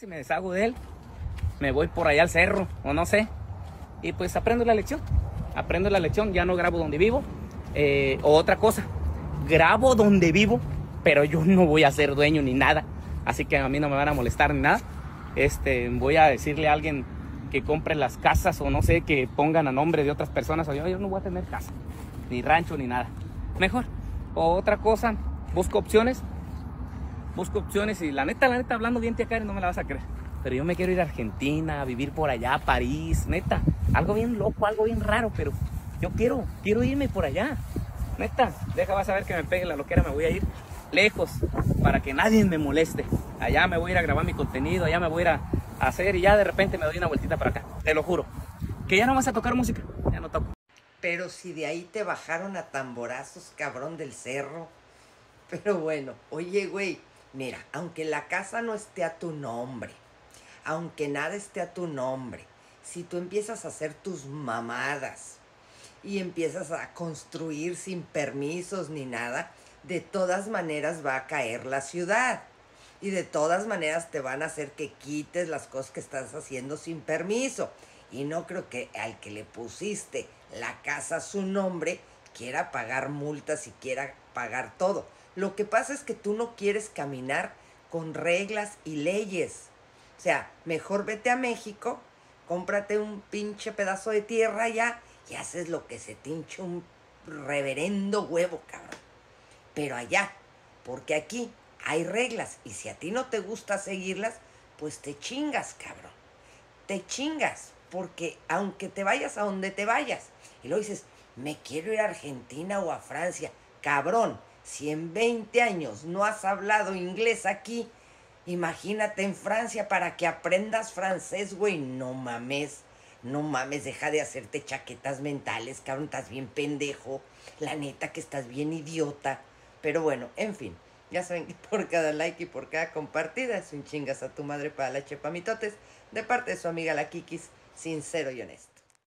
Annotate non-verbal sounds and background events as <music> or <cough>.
Si me deshago de él, me voy por allá al cerro, o no sé. Y pues aprendo la lección. Aprendo la lección, ya no grabo donde vivo. Eh, o otra cosa, grabo donde vivo, pero yo no voy a ser dueño ni nada. Así que a mí no me van a molestar ni nada. Este, voy a decirle a alguien que compre las casas o no sé, que pongan a nombre de otras personas. O yo, yo no voy a tener casa, ni rancho, ni nada. Mejor. O otra cosa, busco opciones. Busco opciones y la neta, la neta, hablando bien, tía Karen, no me la vas a creer. Pero yo me quiero ir a Argentina, a vivir por allá, a París, neta. Algo bien loco, algo bien raro, pero yo quiero, quiero irme por allá. Neta, deja, vas a ver que me pegue la loquera, me voy a ir lejos para que nadie me moleste. Allá me voy a ir a grabar mi contenido, allá me voy a ir a hacer y ya de repente me doy una vueltita para acá. Te lo juro. Que ya no vas a tocar música, ya no toco. Pero si de ahí te bajaron a tamborazos, cabrón del cerro. Pero bueno, oye, güey, mira, aunque la casa no esté a tu nombre, aunque nada esté a tu nombre, si tú empiezas a hacer tus mamadas y empiezas a construir sin permisos ni nada, de todas maneras va a caer la ciudad. Y de todas maneras te van a hacer que quites las cosas que estás haciendo sin permiso. Y no creo que al que le pusiste la casa a su nombre quiera pagar multas y quiera pagar todo. Lo que pasa es que tú no quieres caminar con reglas y leyes. O sea, mejor vete a México, cómprate un pinche pedazo de tierra allá y haces lo que se te un reverendo huevo, cabrón. Pero allá, porque aquí hay reglas y si a ti no te gusta seguirlas, pues te chingas, cabrón. Te chingas, porque aunque te vayas a donde te vayas, y luego dices, me quiero ir a Argentina o a Francia, cabrón, si en 20 años no has hablado inglés aquí, imagínate en Francia para que aprendas francés, güey, no mames. No mames, deja de hacerte chaquetas mentales, cabrón, estás bien pendejo. La neta que estás bien idiota. Pero bueno, en fin, ya saben que <laughs> por cada like y por cada compartida es un chingas a tu madre para la chepa mitotes de parte de su amiga la Kikis, sincero y honesto.